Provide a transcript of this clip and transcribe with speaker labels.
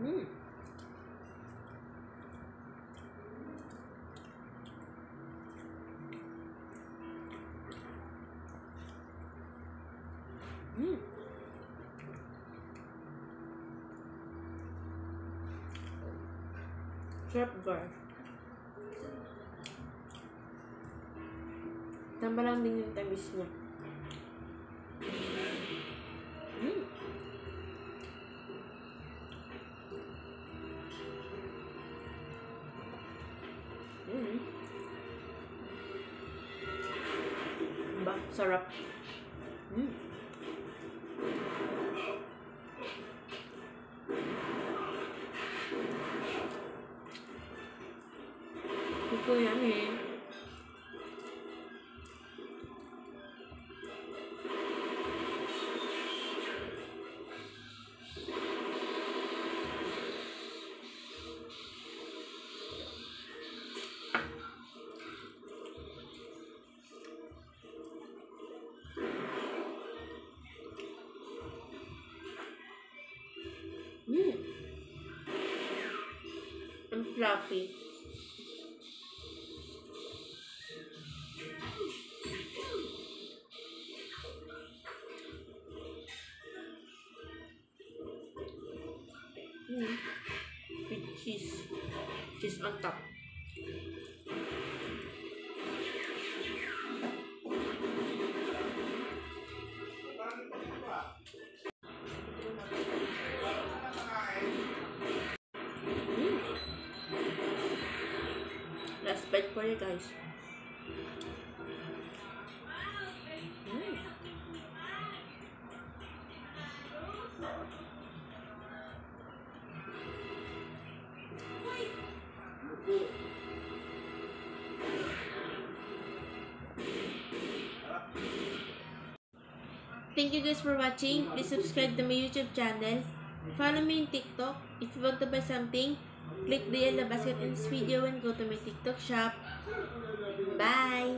Speaker 1: Mm. Mm. Sarap guys. Tama lang din yung tamis niya. Ba, sarap. Mm. Ito yan eh. Mm. Ang fluffy. Mm. With cheese. Cheese on top. Bite for you guys. Thank you guys for watching. Please subscribe to my YouTube channel. Follow me on TikTok. If you want to buy something, click the yellow basket in this video and go to my TikTok shop. Bye!